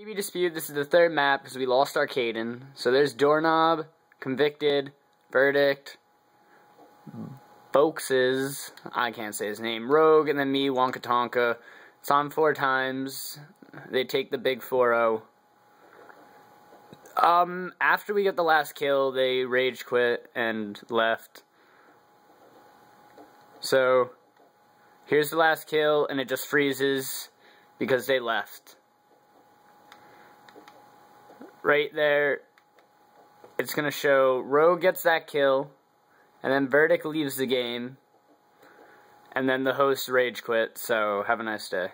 GB dispute, this is the third map because we lost our Caden. So there's Doorknob, Convicted, Verdict, Boxes, I can't say his name, Rogue, and then me, Wonka Tonka. It's on four times. They take the big 4-0. Um, after we get the last kill, they rage quit and left. So, here's the last kill, and it just freezes because they left. Right there, it's going to show Rogue gets that kill, and then Verdict leaves the game, and then the host rage quit, so have a nice day.